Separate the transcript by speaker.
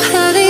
Speaker 1: how